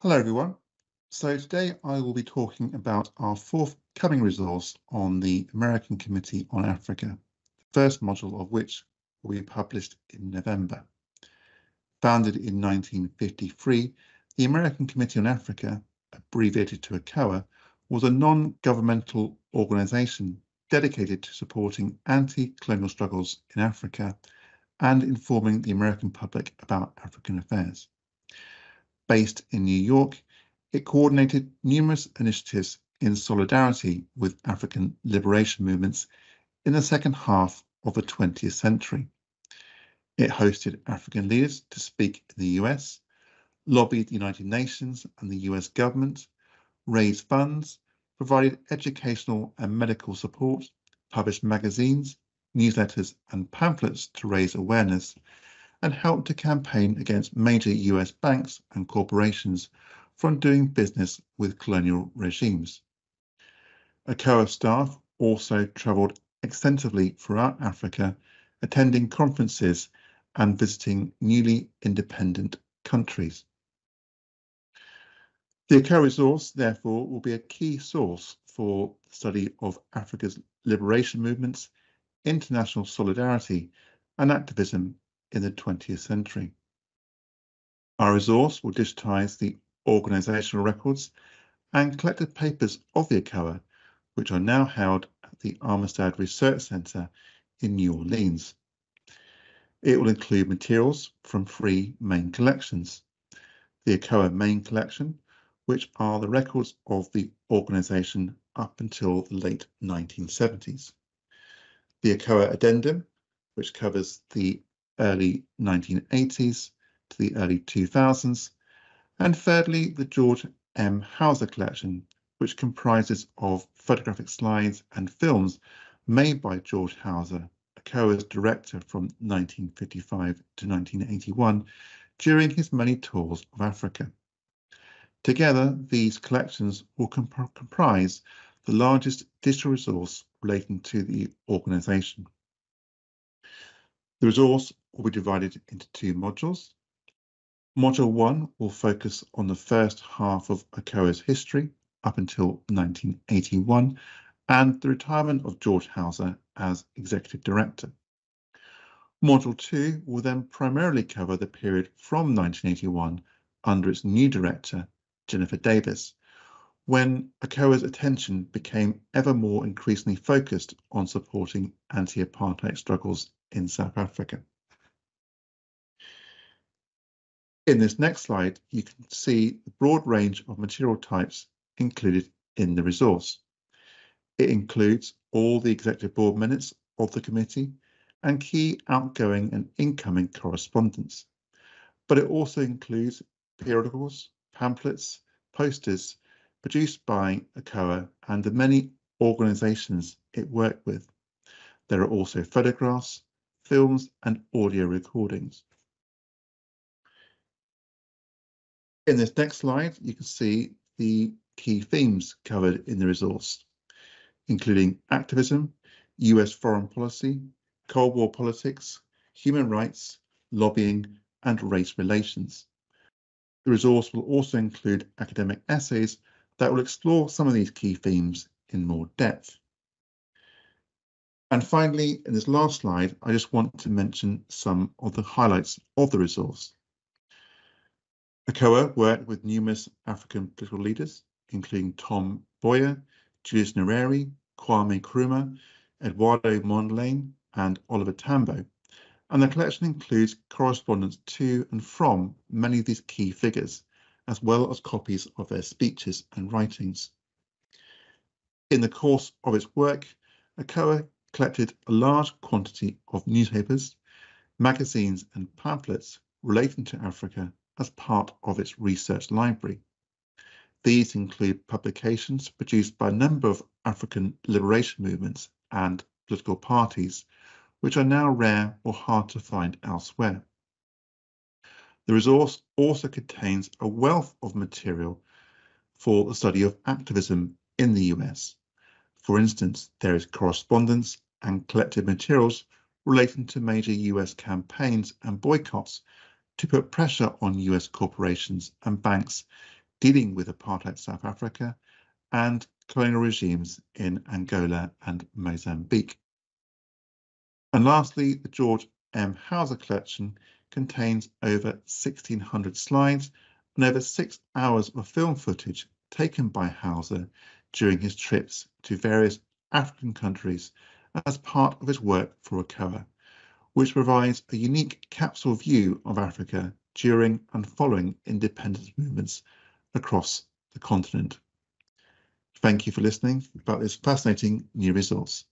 Hello everyone. So today I will be talking about our forthcoming resource on the American Committee on Africa, the first module of which will be published in November. Founded in 1953, the American Committee on Africa, abbreviated to ACOA, was a non-governmental organisation dedicated to supporting anti-colonial struggles in Africa and informing the American public about African affairs based in New York, it coordinated numerous initiatives in solidarity with African liberation movements in the second half of the 20th century. It hosted African leaders to speak in the US, lobbied the United Nations and the US government, raised funds, provided educational and medical support, published magazines, newsletters and pamphlets to raise awareness, and helped to campaign against major US banks and corporations from doing business with colonial regimes. ACOA staff also travelled extensively throughout Africa, attending conferences and visiting newly independent countries. The ACOA resource, therefore, will be a key source for the study of Africa's liberation movements, international solidarity and activism in the 20th century. Our resource will digitise the organisational records and collected papers of the ACOA, which are now held at the Amistad Research Centre in New Orleans. It will include materials from three main collections. The ACOA main collection, which are the records of the organisation up until the late 1970s. The ACOA addendum, which covers the early 1980s to the early 2000s. And thirdly, the George M. Houser collection, which comprises of photographic slides and films made by George Houser, ACOA's director from 1955 to 1981, during his many tours of Africa. Together, these collections will comp comprise the largest digital resource relating to the organisation. The resource will be divided into two modules. Module 1 will focus on the first half of ACOA's history up until 1981 and the retirement of George Houser as Executive Director. Module 2 will then primarily cover the period from 1981 under its new director, Jennifer Davis, when ACOA's attention became ever more increasingly focused on supporting anti-apartheid struggles in South Africa. In this next slide, you can see the broad range of material types included in the resource. It includes all the executive board minutes of the committee and key outgoing and incoming correspondence. But it also includes periodicals, pamphlets, posters produced by ACOA and the many organisations it worked with. There are also photographs, films and audio recordings. In this next slide, you can see the key themes covered in the resource, including activism, US foreign policy, Cold War politics, human rights, lobbying, and race relations. The resource will also include academic essays that will explore some of these key themes in more depth. And finally, in this last slide, I just want to mention some of the highlights of the resource. ACOA worked with numerous African political leaders, including Tom Mboya, Julius Nyerere, Kwame Nkrumah, Eduardo Mondlane, and Oliver Tambo. And the collection includes correspondence to and from many of these key figures, as well as copies of their speeches and writings. In the course of its work, ACOA collected a large quantity of newspapers, magazines and pamphlets relating to Africa as part of its research library. These include publications produced by a number of African liberation movements and political parties, which are now rare or hard to find elsewhere. The resource also contains a wealth of material for the study of activism in the US. For instance, there is correspondence and collected materials relating to major US campaigns and boycotts to put pressure on US corporations and banks dealing with apartheid South Africa and colonial regimes in Angola and Mozambique. And lastly, the George M. Houser collection contains over 1,600 slides and over six hours of film footage taken by Houser during his trips to various African countries as part of his work for ACOA, which provides a unique capsule view of Africa during and following independence movements across the continent. Thank you for listening about this fascinating new resource.